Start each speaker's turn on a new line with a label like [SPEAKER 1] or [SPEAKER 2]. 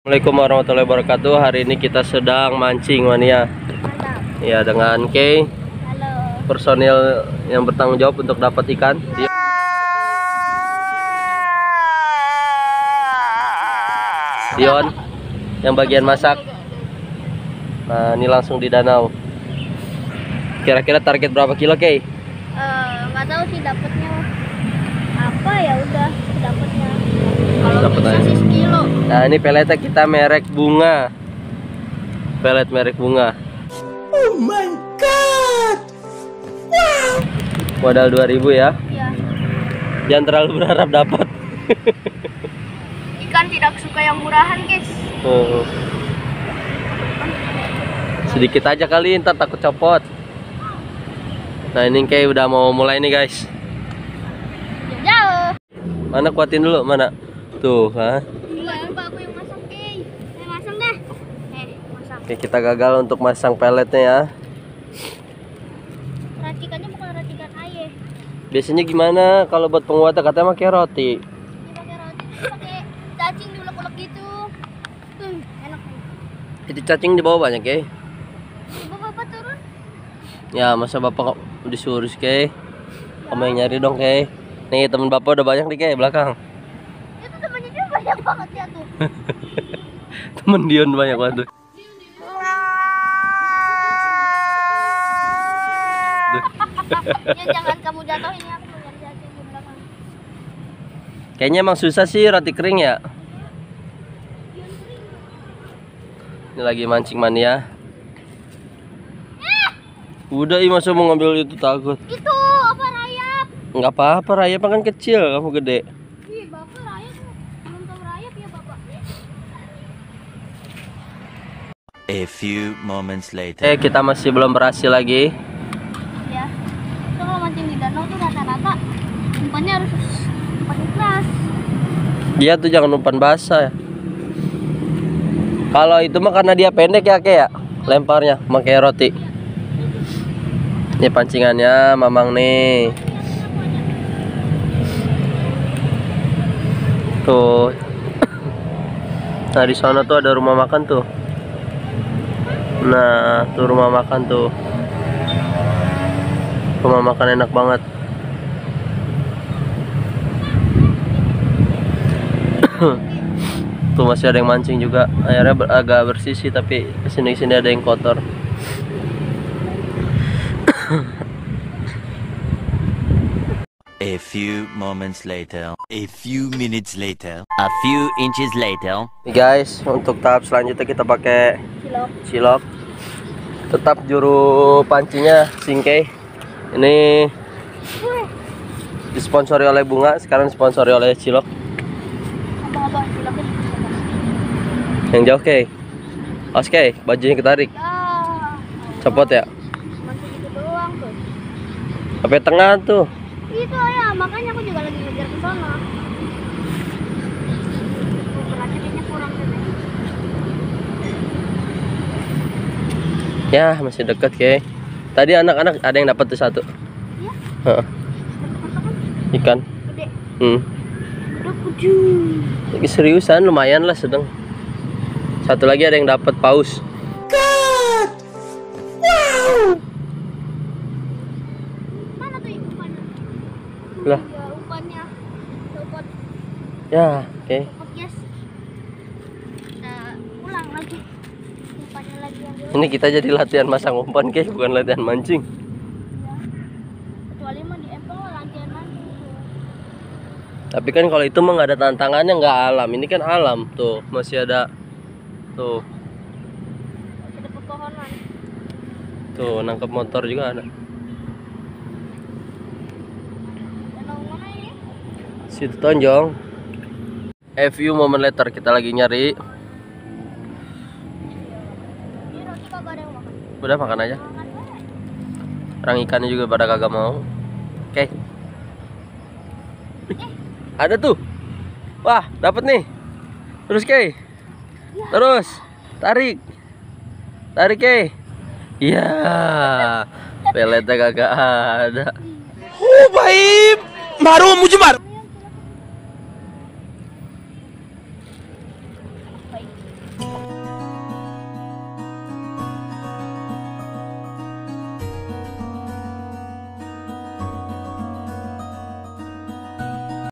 [SPEAKER 1] Assalamualaikum warahmatullahi wabarakatuh. Hari ini kita sedang mancing mania.
[SPEAKER 2] Mantap.
[SPEAKER 1] Ya dengan Kay,
[SPEAKER 2] Halo.
[SPEAKER 1] personil yang bertanggung jawab untuk dapat ikan. Dion yang bagian masak. Nah, ini langsung di danau. Kira-kira target berapa kilo, Kay?
[SPEAKER 2] Eh, nggak tahu sih dapatnya apa ya udah dapatnya. Kalau
[SPEAKER 1] Dapet Nah, ini peletnya kita merek bunga. Pelet merek bunga. Oh my god. Modal 2000 ya.
[SPEAKER 2] Ya.
[SPEAKER 1] Jangan terlalu berharap dapat.
[SPEAKER 2] Ikan tidak suka yang murahan, guys.
[SPEAKER 1] Oh. Sedikit aja kali, ntar takut copot. Nah ini kayak udah mau mulai nih guys.
[SPEAKER 2] Jauh.
[SPEAKER 1] Mana kuatin dulu, mana? Tuh, ha?
[SPEAKER 2] Lupa lupa aku yang masak, eh. Eh, masang deh. Eh, masak.
[SPEAKER 1] Oke, kita gagal untuk masang peletnya ya.
[SPEAKER 2] Racikannya bukan racikan ayah.
[SPEAKER 1] Biasanya gimana kalau buat penguatnya katanya pakai roti.
[SPEAKER 2] Ini pakai roti, pakai cacing diulek-ulek gitu. Hmm, enak.
[SPEAKER 1] Itu cacing di bawah banyak ya.
[SPEAKER 2] Bapak turun.
[SPEAKER 1] Ya, masa bapak disuruh Kay? Kamu yang nyari dong, Kay. Nih, temen bapak udah banyak nih, Kay, belakang.
[SPEAKER 2] Itu temannya dia banyak banget ya tuh.
[SPEAKER 1] Temen Dion banyak banget tuh.
[SPEAKER 2] Ya jangan kamu jatuhin ya aku yang jatuhin di belakang.
[SPEAKER 1] Kayaknya emang susah sih roti kering ya. Ini lagi mancing mania. Udah, ih masa mau ngambil itu takut.
[SPEAKER 2] Itu apa rayap?
[SPEAKER 1] Nggak apa-apa, rayap kan kecil, kamu gede.
[SPEAKER 2] Ih, bapak rayap belum tahu rayap ya bapak.
[SPEAKER 3] A few moments later.
[SPEAKER 1] Eh, kita masih belum berhasil lagi.
[SPEAKER 2] Ya. Itu kalau mancing di danau tuh rata-rata umpannya harus pakai
[SPEAKER 1] Dia tuh jangan umpan basah ya. Kalau itu mah karena dia pendek ya, kayak lemparnya pakai roti. Ini pancingannya, Mamang nih. Tuh. Nah, di sana tuh ada rumah makan tuh. Nah, tuh rumah makan tuh. Rumah makan enak banget. Tuh masih ada yang mancing juga. Airnya ber- agak bersih sih, tapi ke sini sini ada yang kotor.
[SPEAKER 3] A few moments later. A few minutes later. A few inches later.
[SPEAKER 1] Guys, untuk tahap selanjutnya kita pakai
[SPEAKER 2] Cilok.
[SPEAKER 1] cilok. Tetap juru pancingnya singkei. Ini disponsori oleh bunga, sekarang disponsori oleh cilok.
[SPEAKER 2] Abang-abang ciloknya di sini.
[SPEAKER 1] Yang jauh kei. Oke, bajunya ketarik.
[SPEAKER 2] Ya.
[SPEAKER 1] Copot ya.
[SPEAKER 2] Mancing itu doang tuh.
[SPEAKER 1] Sampai tengah tuh.
[SPEAKER 2] Itu ya, makanya aku juga lagi ngejar ke sana.
[SPEAKER 1] Ya, masih deket kei. Tadi anak-anak ada yang dapat tuh satu.
[SPEAKER 2] Iya, dapat
[SPEAKER 1] ikan.
[SPEAKER 2] Gede.
[SPEAKER 1] Hmm. Lagi seriusan lumayan lah sedang. Satu lagi ada yang dapat paus.
[SPEAKER 2] Mana tuh umpannya?
[SPEAKER 1] Lah.
[SPEAKER 2] Ya, umpannya. Copot,
[SPEAKER 1] Ya, oke.
[SPEAKER 2] copot guys. Kita ulang lagi. Umpannya lagi
[SPEAKER 1] Ini kita jadi latihan masang umpan kei, bukan latihan mancing.
[SPEAKER 2] Ya. Kecuali mah di empang lah latihan mancing.
[SPEAKER 1] Tapi kan kalau itu mah nggak ada tantangannya nggak alam. Ini kan alam tuh masih ada tuh
[SPEAKER 2] Ada pepohonan.
[SPEAKER 1] tuh nangkep motor juga ada. Situ tonjong. A few moment later kita lagi nyari. Udah makan aja. Orang ikannya juga pada kagak mau. Oke ada tuh. Wah dapat nih. Terus Kay, terus tarik. Tarik Kay. iya. Peletnya kagak ada.
[SPEAKER 4] Oh baik baru
[SPEAKER 2] mujmar